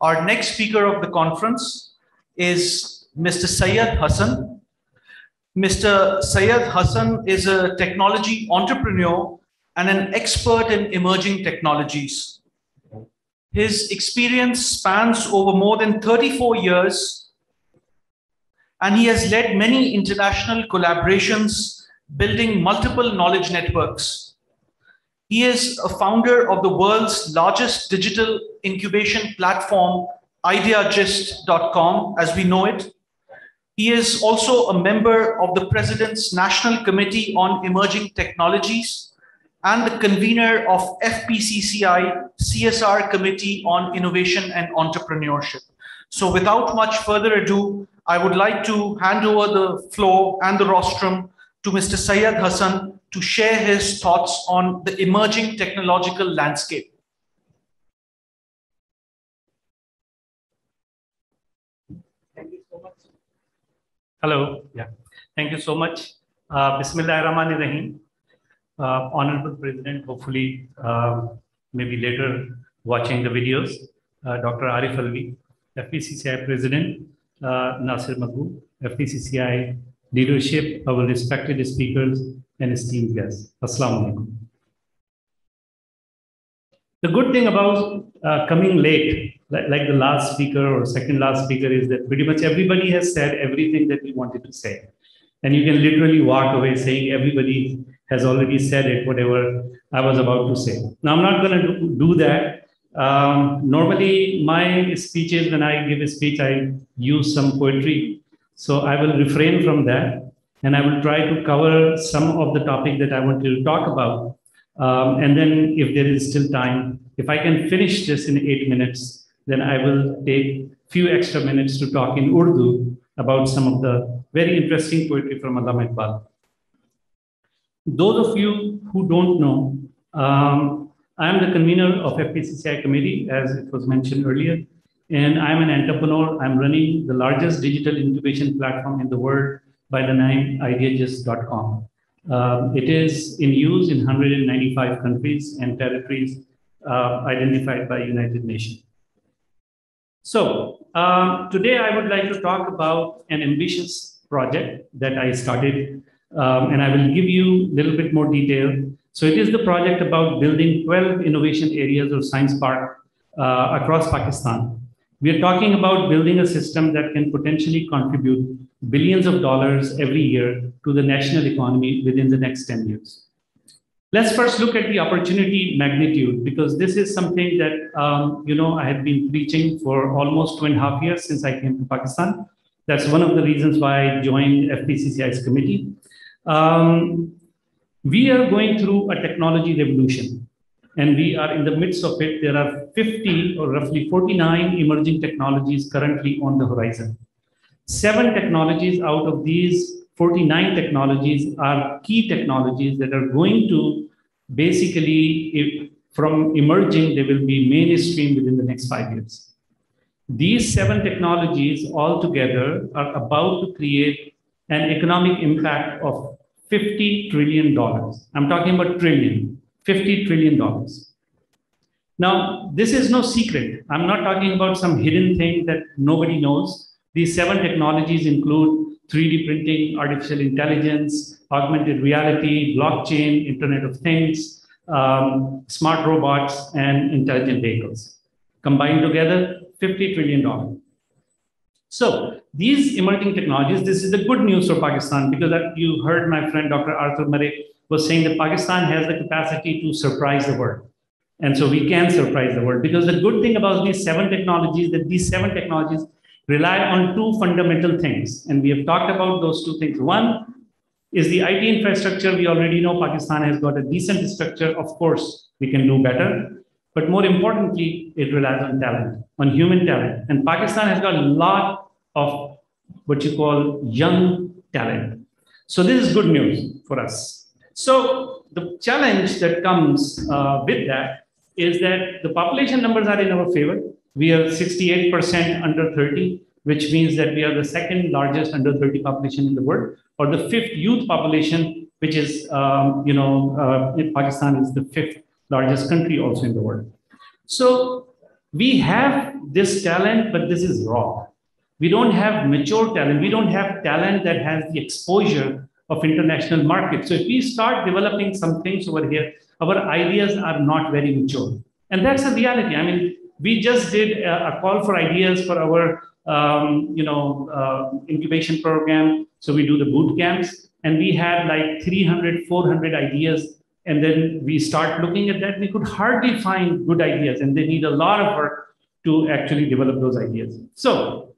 Our next speaker of the conference is Mr. Syed Hassan. Mr. Syed Hassan is a technology entrepreneur and an expert in emerging technologies. His experience spans over more than 34 years, and he has led many international collaborations, building multiple knowledge networks. He is a founder of the world's largest digital incubation platform, ideagist.com, as we know it. He is also a member of the President's National Committee on Emerging Technologies and the convener of FPCCI CSR Committee on Innovation and Entrepreneurship. So without much further ado, I would like to hand over the floor and the rostrum to Mr. Syed Hassan to share his thoughts on the emerging technological landscape. Thank you so much. Hello. Yeah. Thank you so much. Uh, Bismillah ar-Rahman ar-Rahim. Uh, Honorable President, hopefully, uh, maybe later watching the videos, uh, Dr. Arif Alvi, FPCCI President, uh, Nasir Maggo, FPCCI leadership, our respected speakers, and esteemed guests. Assalamu alaikum. The good thing about uh, coming late, like, like, the last speaker or second last speaker, is that pretty much everybody has said everything that we wanted to say. And you can literally walk away saying everybody has already said it, whatever I was about to say. Now, I'm not going to do that. Um, normally, my speeches, when I give a speech, I use some poetry so I will refrain from that and I will try to cover some of the topic that I want to talk about. Um, and then if there is still time, if I can finish this in eight minutes, then I will take few extra minutes to talk in Urdu about some of the very interesting poetry from Allama Iqbal. Those of you who don't know, um, I am the convener of FPCCI committee, as it was mentioned earlier. And I'm an entrepreneur. I'm running the largest digital incubation platform in the world by the name ideagist.com. Uh, it is in use in 195 countries and territories uh, identified by United Nations. So um, today I would like to talk about an ambitious project that I started, um, and I will give you a little bit more detail. So it is the project about building 12 innovation areas or science park uh, across Pakistan. We are talking about building a system that can potentially contribute billions of dollars every year to the national economy within the next 10 years. Let's first look at the opportunity magnitude because this is something that um, you know I have been preaching for almost two and a half years since I came to Pakistan. That's one of the reasons why I joined FPCCI's committee. Um, we are going through a technology revolution and we are in the midst of it. There are 50 or roughly 49 emerging technologies currently on the horizon. Seven technologies out of these 49 technologies are key technologies that are going to basically, from emerging, they will be mainstream within the next five years. These seven technologies altogether are about to create an economic impact of $50 trillion. I'm talking about trillion. $50 trillion. Now, this is no secret. I'm not talking about some hidden thing that nobody knows. These seven technologies include 3D printing, artificial intelligence, augmented reality, blockchain, Internet of Things, um, smart robots, and intelligent vehicles. Combined together, $50 trillion. So these emerging technologies, this is the good news for Pakistan because you heard my friend Dr. Arthur Murray was saying that Pakistan has the capacity to surprise the world. And so we can surprise the world because the good thing about these seven technologies that these seven technologies rely on two fundamental things. And we have talked about those two things. One is the IT infrastructure. We already know Pakistan has got a decent structure. Of course, we can do better. But more importantly, it relies on talent, on human talent. And Pakistan has got a lot of what you call young talent. So this is good news for us. So the challenge that comes uh, with that is that the population numbers are in our favor. We are 68% under 30, which means that we are the second largest under 30 population in the world, or the fifth youth population, which is, um, you know, uh, Pakistan is the fifth largest country also in the world. So we have this talent, but this is raw. We don't have mature talent. We don't have talent that has the exposure of international markets. So if we start developing some things over here, our ideas are not very mature. And that's a reality. I mean, we just did a, a call for ideas for our um, you know, uh, incubation program. So we do the boot camps and we had like 300, 400 ideas. And then we start looking at that. We could hardly find good ideas and they need a lot of work to actually develop those ideas. So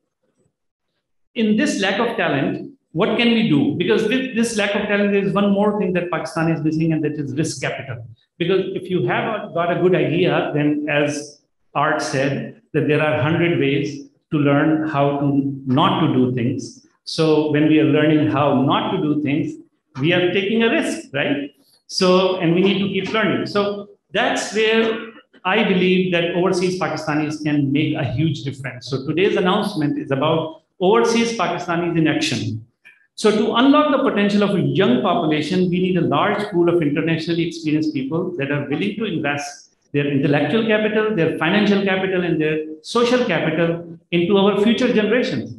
in this lack of talent, what can we do? Because with this lack of talent, there is one more thing that Pakistan is missing, and that is risk capital. Because if you have got a good idea, then as Art said, that there are 100 ways to learn how to not to do things. So when we are learning how not to do things, we are taking a risk, right? So, and we need to keep learning. So that's where I believe that overseas Pakistanis can make a huge difference. So today's announcement is about overseas Pakistanis in action. So to unlock the potential of a young population, we need a large pool of internationally experienced people that are willing to invest their intellectual capital, their financial capital, and their social capital into our future generations.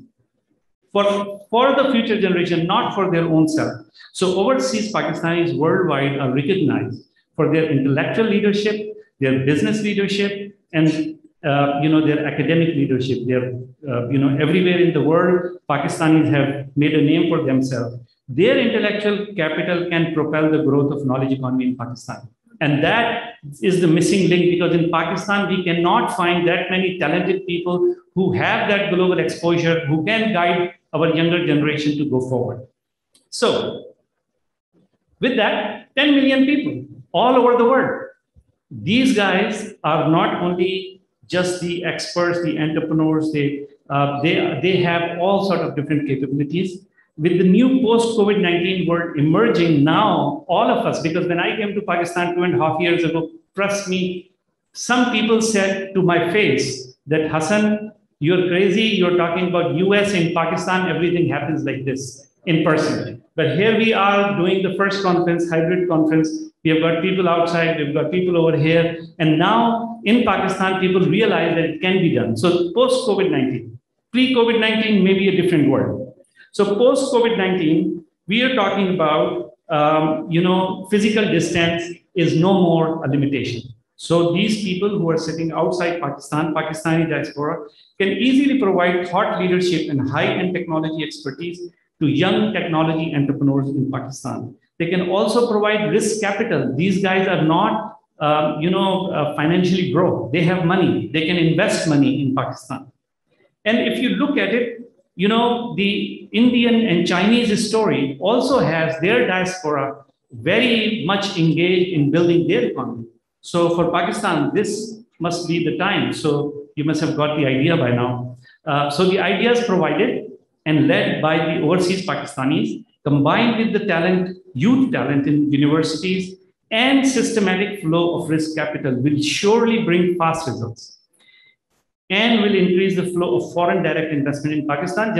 For, for the future generation, not for their own self. So overseas Pakistanis worldwide are recognized for their intellectual leadership, their business leadership, and uh, you know their academic leadership. They're uh, you know everywhere in the world, Pakistanis have made a name for themselves. Their intellectual capital can propel the growth of knowledge economy in Pakistan. And that is the missing link because in Pakistan, we cannot find that many talented people who have that global exposure, who can guide our younger generation to go forward. So, with that, 10 million people all over the world. These guys are not only just the experts, the entrepreneurs, they, uh, they, they have all sort of different capabilities. With the new post COVID 19 world emerging now, all of us, because when I came to Pakistan two and a half years ago, trust me, some people said to my face that Hassan, you're crazy, you're talking about US in Pakistan, everything happens like this in person. But here we are doing the first conference, hybrid conference. We have got people outside, we've got people over here. And now in Pakistan, people realize that it can be done. So post COVID 19, pre COVID 19 may be a different world. So post COVID-19, we are talking about, um, you know, physical distance is no more a limitation. So these people who are sitting outside Pakistan, Pakistani diaspora, can easily provide thought leadership and high-end technology expertise to young technology entrepreneurs in Pakistan. They can also provide risk capital. These guys are not, uh, you know, uh, financially broke. They have money. They can invest money in Pakistan. And if you look at it, you know, the Indian and Chinese story also has their diaspora very much engaged in building their economy. So for Pakistan, this must be the time. So you must have got the idea by now. Uh, so the ideas provided and led by the overseas Pakistanis, combined with the talent, youth talent in universities, and systematic flow of risk capital will surely bring fast results and will increase the flow of foreign direct investment in Pakistan.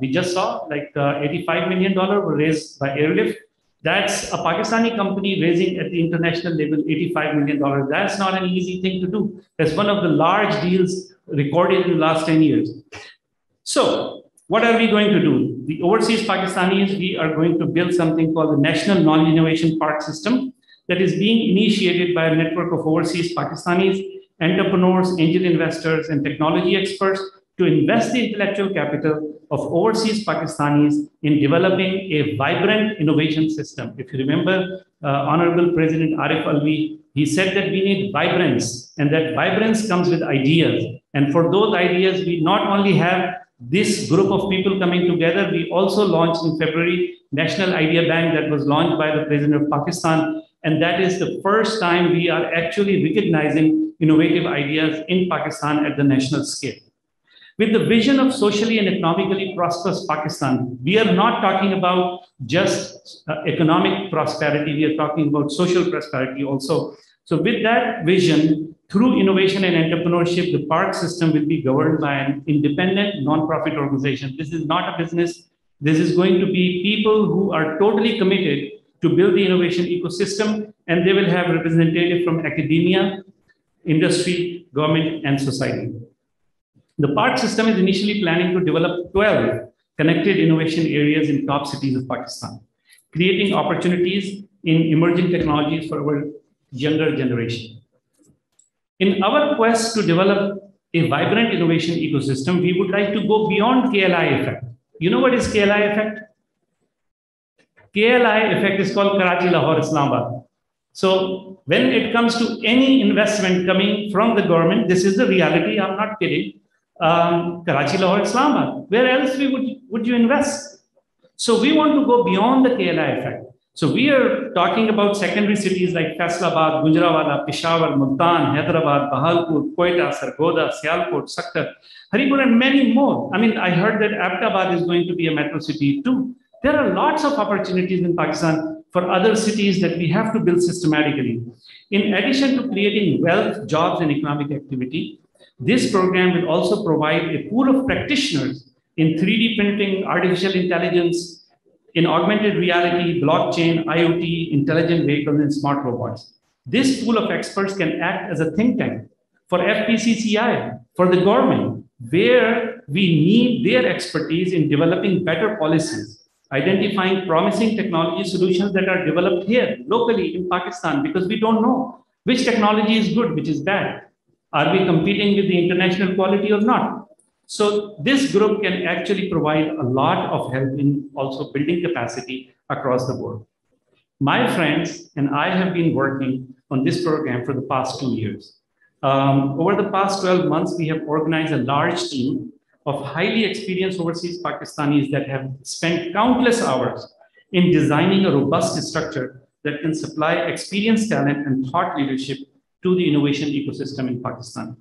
We just saw like uh, 85 million dollar were raised by Airlift. That's a Pakistani company raising at the international level 85 million dollars. That's not an easy thing to do. That's one of the large deals recorded in the last 10 years. So, what are we going to do? The overseas Pakistanis, we are going to build something called the National Knowledge Innovation Park System that is being initiated by a network of overseas Pakistanis entrepreneurs, angel investors, and technology experts to invest the intellectual capital of overseas Pakistanis in developing a vibrant innovation system. If you remember, uh, Honorable President Arif Alvi, he said that we need vibrance, and that vibrance comes with ideas. And for those ideas, we not only have this group of people coming together, we also launched in February National Idea Bank that was launched by the President of Pakistan. And that is the first time we are actually recognizing innovative ideas in Pakistan at the national scale. With the vision of socially and economically prosperous Pakistan, we are not talking about just uh, economic prosperity, we are talking about social prosperity also. So, with that vision, through innovation and entrepreneurship, the park system will be governed by an independent non-profit organization. This is not a business. This is going to be people who are totally committed to build the innovation ecosystem, and they will have representatives from academia, industry, government, and society. The park system is initially planning to develop 12 connected innovation areas in top cities of Pakistan, creating opportunities in emerging technologies for our younger generation. In our quest to develop a vibrant innovation ecosystem, we would like to go beyond KLI effect. You know what is KLI effect? KLI effect is called Karachi, Lahore, Islamabad. So when it comes to any investment coming from the government, this is the reality. I'm not kidding. Um, Karachi, Lahore, Islamabad. Where else we would, would you invest? So we want to go beyond the KLI effect. So we are talking about secondary cities like Faisalabad, Gujranwala, Peshawar, Multan, Hyderabad, Bahawalpur, Quetta, Sargodha, Sialkot, Sukkur, Haripur, and many more. I mean, I heard that Abbottabad is going to be a metro city too. There are lots of opportunities in Pakistan for other cities that we have to build systematically. In addition to creating wealth, jobs, and economic activity, this program will also provide a pool of practitioners in 3D printing, artificial intelligence, in augmented reality, blockchain, IoT, intelligent vehicles, and smart robots. This pool of experts can act as a think tank for FPCCI, for the government, where we need their expertise in developing better policies, identifying promising technology solutions that are developed here locally in Pakistan, because we don't know which technology is good, which is bad. Are we competing with the international quality or not? So this group can actually provide a lot of help in also building capacity across the board. My friends and I have been working on this program for the past two years. Um, over the past 12 months, we have organized a large team of highly experienced overseas Pakistanis that have spent countless hours in designing a robust structure that can supply experienced talent and thought leadership to the innovation ecosystem in Pakistan.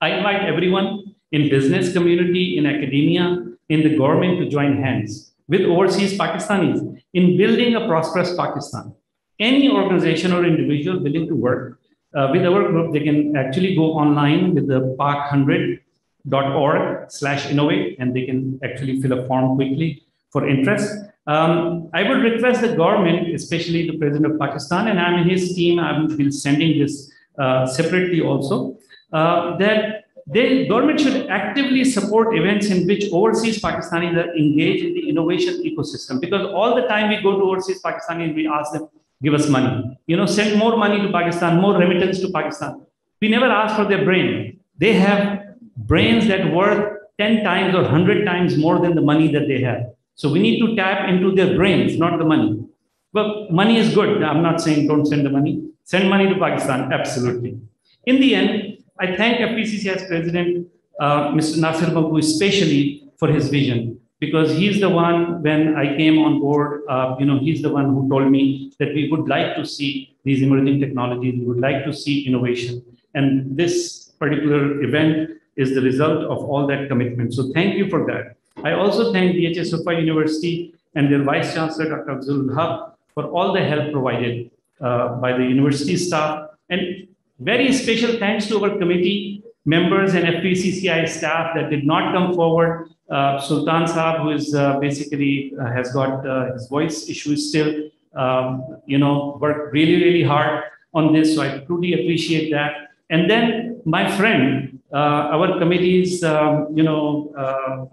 I invite everyone in business community, in academia, in the government to join hands with overseas Pakistanis in building a prosperous Pakistan. Any organization or individual willing to work uh, with our group, they can actually go online with the park100.org slash innovate, and they can actually fill a form quickly for interest. Um, I would request the government, especially the president of Pakistan, and I'm in his team, I will be sending this uh, separately also, uh, that the government should actively support events in which overseas Pakistanis are engaged in the innovation ecosystem. Because all the time we go to overseas Pakistanis, we ask them, give us money. You know, send more money to Pakistan, more remittance to Pakistan. We never ask for their brain. They have brains that worth 10 times or 100 times more than the money that they have. So we need to tap into their brains, not the money. But money is good. I'm not saying don't send the money. Send money to Pakistan, absolutely. In the end, I thank FPCCI's president, uh, Mr. Nasir Babu, especially for his vision, because he's the one, when I came on board, uh, you know, he's the one who told me that we would like to see these emerging technologies, we would like to see innovation. And this particular event is the result of all that commitment. So thank you for that. I also thank DHA Suffa University and their Vice Chancellor, Dr. Abdul Haq, for all the help provided uh, by the university staff and very special thanks to our committee members and FPCCI staff that did not come forward. Uh, Sultan Saab, who is uh, basically uh, has got uh, his voice issues still, um, you know, worked really, really hard on this. So I truly appreciate that. And then my friend, uh, our committee's, um, you know, uh,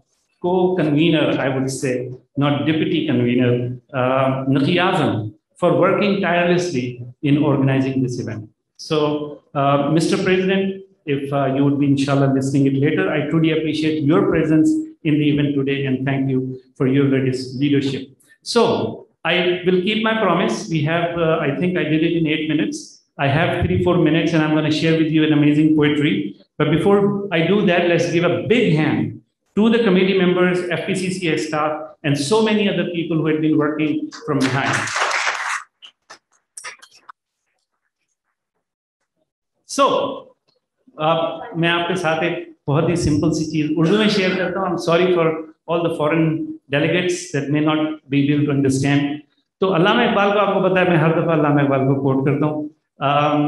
co-convener, I would say, not deputy convener, uh, Azam, for working tirelessly in organizing this event. So, uh, Mr. President, if uh, you would be inshallah listening it later, I truly appreciate your presence in the event today and thank you for your leadership. So, I will keep my promise. We have, uh, I think I did it in eight minutes. I have three, four minutes and I'm going to share with you an amazing poetry. But before I do that, let's give a big hand to the committee members, FPCCI staff, and so many other people who had been working from behind. So so, मैं आपके साथ एक बहुत ही simple सी चीज़ उर्दू में share करता हूँ। Sorry for all the foreign delegates that may not be able to understand तो अल्लामा इकबाल को आपको पता है मैं हर दफ़ा अल्लामा इकबाल को कोट करता हूँ। Um,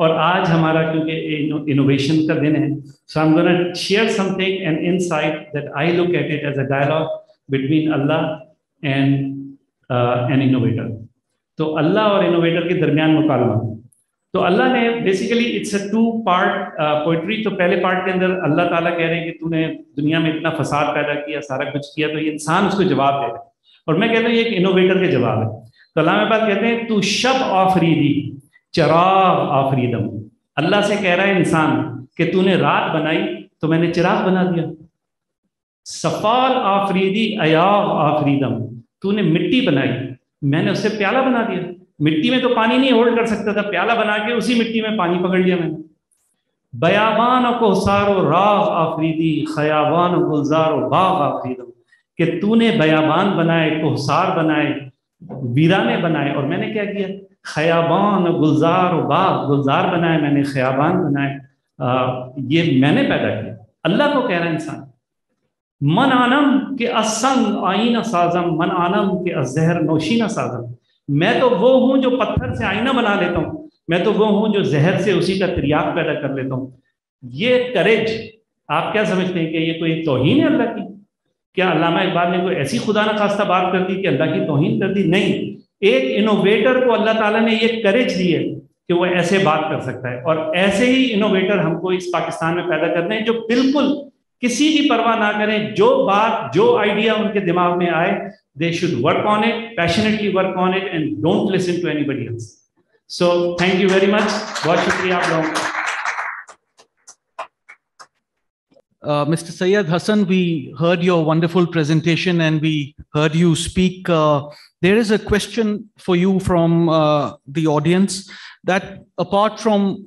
और आज हमारा क्योंकि इनोवेशन का दिन है so I am gonna share something an insight that I look at it as a dialogue between Allah and an innovator तो अल्लाह और इनोवेटर के दरमियान मुकालमा तो अल्लाह ने basically it's a two part poetry तो पहले पार्ट के अंदर अल्लाह ताला कह रहे हैं कि तूने दुनिया में इतना फसाद पैदा किया, सारा कुछ किया तो ये इंसान उसको जवाब दे रहा है। और मैं कहता हूँ, ये एक इनोवेटर के जवाब है। तो अल्लाह बात कहते हैं, तू शब आफरीदी, चराग आफरीदम। अल्लाह से कह रहा है इंसान कि तूने रात बनाई तो मैंने चिराग बना दिया। सफाल आफरीदी अयाब आफरीदम। तूने मिट्टी बनाई, मैंने उससे प्याला बना दिया। मिट्टी में तो पानी नहीं होल्ड कर सकता था, प्याला बना के उसी मिट्टी में पानी पकड़ लिया मैंने। बयाबान को सारो राग आफरीदी खयाबान गुलजार बाग आफरीदम। कि तूने बयाबान बनाए, कोहसार बनाए, वीराने बनाए, और मैंने क्या किया? खयाबान गुलजार बाग, गुलजार बनाए मैंने खयाबान बनाए। ये मैंने पैदा किया। अल्लाह को कह रहा है इंसान, मन आनम के असंग आईना साजम, मन आनम के अजहर नौशीना साजम। मैं तो वो हूँ जो पत्थर से आईना बना लेता हूँ। मैं तो वो हूँ जो जहर से उसी का त्रियाग पैदा कर लेता हूँ। ये करेज आप क्या समझते हैं कि ये कोई तोहीन है अल्लाह की? क्या अल्लामा इकबाल ने कोई ऐसी खुदा न खास्ता बात कर दी कि अल्लाह की तोहीन कर दी? नहीं। एक इनोवेटर को अल्लाह ताला ने ये करेज दी है कि वो ऐसे बात कर सकता है। और ऐसे ही इनोवेटर हमको इस पाकिस्तान में पैदा करने हैं जो बिल्कुल किसी की परवाह ना करें। जो बात, जो आइडिया उनके दिमाग में आए They should work on it, passionately work on it, and don't listen to anybody else. So thank you very much. Uh, Mr. Syed Hassan, we heard your wonderful presentation and we heard you speak. Uh, there is a question for you from uh, the audience that apart from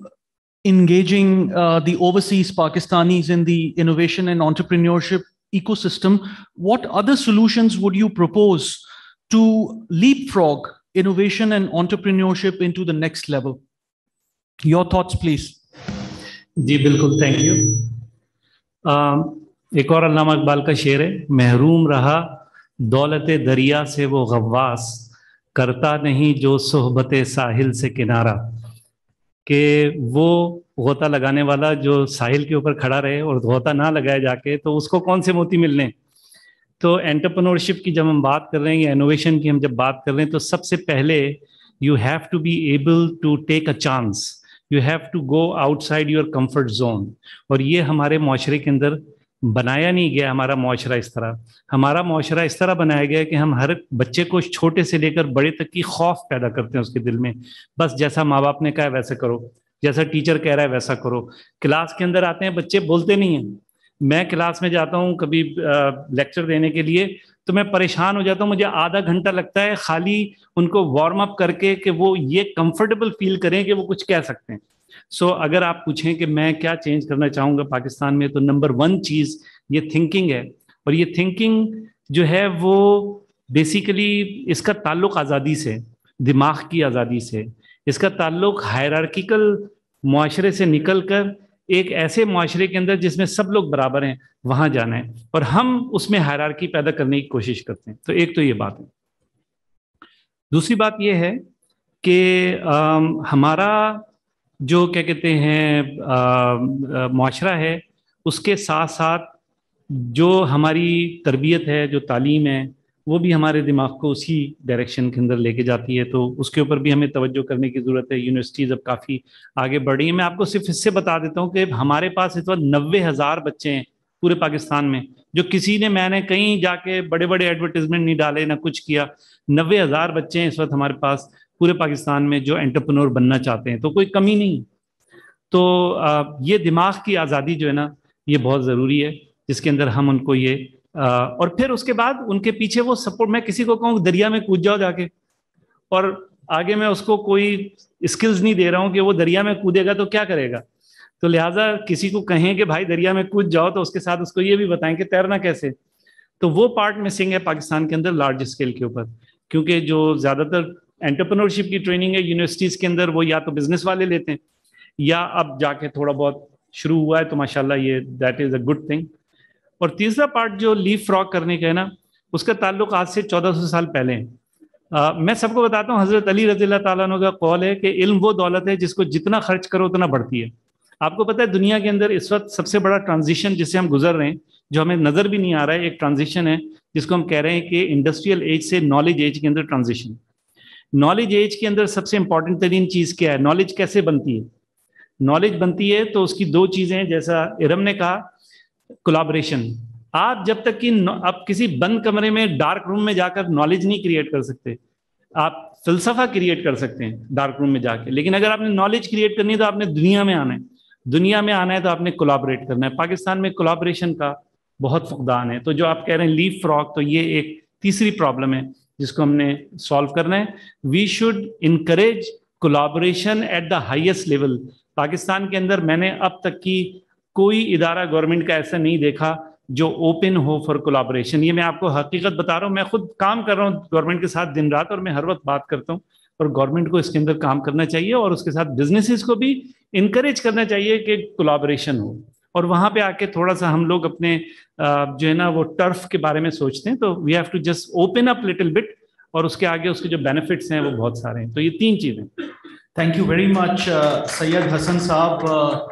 engaging uh, the overseas Pakistanis in the innovation and entrepreneurship ecosystem, what other solutions would you propose to leapfrog innovation and entrepreneurship into the next level? Your thoughts, please. जी बिल्कुल thank you एक और अल्लामा इकबाल का शेर है महरूम रहा दौलत दरिया से वो गवास करता नहीं जो सोहबत साहिल से किनारा कि वो गोता लगाने वाला जो साहिल के ऊपर खड़ा रहे और गोता ना लगाए जाके तो उसको कौन से मोती मिलने? तो एंटरप्रनोरशिप की जब हम बात कर रहे हैं, या इनोवेशन की हम जब बात कर रहे हैं तो सबसे पहले you have to be able to take a chance you have to go outside your comfort zone और ये हमारे माशरे के अंदर बनाया नहीं गया, हमारा मुआरा इस तरह। हमारा मुआरा इस तरह बनाया गया कि हम हर बच्चे को छोटे से लेकर बड़े तक की खौफ पैदा करते हैं उसके दिल में। बस जैसा माँ बाप ने कहा, वैसे करो। जैसा टीचर कह रहा है वैसा करो। क्लास के अंदर आते हैं बच्चे बोलते नहीं हैं। मैं क्लास में जाता हूँ कभी लेक्चर देने के लिए तो मैं परेशान हो जाता हूँ। मुझे आधा घंटा लगता है खाली उनको वार्म अप करके कि वो ये कंफर्टेबल फील करें कि वो कुछ कह सकते हैं। सो so, अगर आप पूछें कि मैं क्या चेंज करना चाहूँगा पाकिस्तान में तो नंबर वन चीज़ ये थिंकिंग है। और ये थिंकिंग जो है वो बेसिकली इसका ताल्लुक आज़ादी से दिमाग की आज़ादी से। इसका ताल्लुक हायरार्किकल माशरे से निकल कर एक ऐसे माशरे के अंदर जिसमें सब लोग बराबर हैं, वहाँ जाना है। और हम उसमें हायरार्की पैदा करने की कोशिश करते हैं। तो एक तो ये बात है। दूसरी बात यह है कि हमारा जो क्या कहते हैं माशरा है, उसके साथ साथ जो हमारी तरबियत है, जो तालीम है वो भी हमारे दिमाग को उसी डायरेक्शन के अंदर लेके जाती है तो उसके ऊपर भी हमें तवज्जो करने की ज़रूरत है। यूनिवर्सिटीज़ अब काफ़ी आगे बढ़ हैं। मैं आपको सिर्फ़ इससे बता देता हूँ कि हमारे पास इस वक्त नब्बे हज़ार बच्चे हैं पूरे पाकिस्तान में, जो किसी ने, मैंने कहीं जाके बड़े बड़े एडवर्टीजमेंट नहीं डाले, ना कुछ किया। नब्बे हज़ार बच्चे हैं इस वक्त हमारे पास पूरे पाकिस्तान में जो एंटरप्रनोर बनना चाहते हैं तो कोई कमी नहीं। तो ये दिमाग की आज़ादी जो है ना, ये बहुत ज़रूरी है, जिसके अंदर हम उनको ये और फिर उसके बाद उनके पीछे वो सपोर्ट मैं किसी को कहूँ, दरिया में कूद जाओ जाके। और आगे मैं उसको कोई स्किल्स नहीं दे रहा हूँ कि वो दरिया में कूदेगा तो क्या करेगा? तो लिहाजा किसी को कहें कि भाई दरिया में कूद जाओ तो उसके साथ उसको ये भी बताएँ कि तैरना कैसे? तो वो पार्ट मिसिंग है पाकिस्तान के अंदर लार्ज स्केल के ऊपर। क्योंकि जो ज़्यादातर एंटरप्रनोरशिप की ट्रेनिंग है यूनिवर्सिटीज़ के अंदर वो या तो बिज़नेस वाले लेते हैं, या अब जाके थोड़ा बहुत शुरू हुआ है तो माशाल्लाह ये that is a good thing और तीसरा पार्ट जो लीफ फ्रॉक करने का है ना उसका ताल्लुक आज से चौदह सौ साल पहले है। आ, मैं सबको बताता हूँ हज़रत अली रज़ी तु का कौल है कि इल्म वो दौलत है जिसको जितना खर्च करो उतना बढ़ती है। आपको पता है दुनिया के अंदर इस वक्त सबसे बड़ा ट्रांजिशन जिससे हम गुजर रहे हैं जो हमें नज़र भी नहीं आ रहा है एक ट्रांजिशन है जिसको हम कह रहे हैं कि इंडस्ट्रियल एज से नॉलेज एज के अंदर ट्रांजिशन नॉलेज एज के अंदर सबसे इंपॉर्टेंट तरीन चीज़ क्या है? नॉलेज कैसे बनती है? नॉलेज बनती है तो उसकी दो चीज़ें जैसा इरम ने कहा कोलाबरेशन आप जब तक कि आप किसी बंद कमरे में डार्क रूम में जाकर नॉलेज नहीं क्रिएट कर सकते, आप फिलसफा क्रिएट कर सकते हैं डार्क रूम में जाके। लेकिन अगर आपने नॉलेज क्रिएट करनी है तो आपने दुनिया में आना है। दुनिया में आना है तो आपने कोलाबरेट करना है। पाकिस्तान में कोलाबरेशन का बहुत फुकदान है। तो जो आप कह रहे हैं लीव फ्रॉक तो ये एक तीसरी प्रॉब्लम है जिसको हमने सॉल्व करना है। We should encourage collaboration at the highest level Pakistan के अंदर मैंने अब तक की कोई इदारा गवर्नमेंट का ऐसा नहीं देखा जो ओपन हो फॉर कोलाबोरेशन। ये मैं आपको हकीकत बता रहा हूँ, मैं खुद काम कर रहा हूँ गवर्नमेंट के साथ दिन रात और मैं हर वक्त बात करता हूँ। और गवर्नमेंट को इसके अंदर काम करना चाहिए और उसके साथ बिजनेसेस को भी इनक्रेज करना चाहिए कि कोलाबोरेशन हो। और वहाँ पे आके थोड़ा सा हम लोग अपने जो है ना, वो टर्फ के बारे में सोचते हैं तो we have to just open up little bit और उसके आगे उसके जो बेनिफिट्स हैं वो बहुत सारे हैं। तो ये तीन चीज़ें। Thank you very much Syed Hasan sahab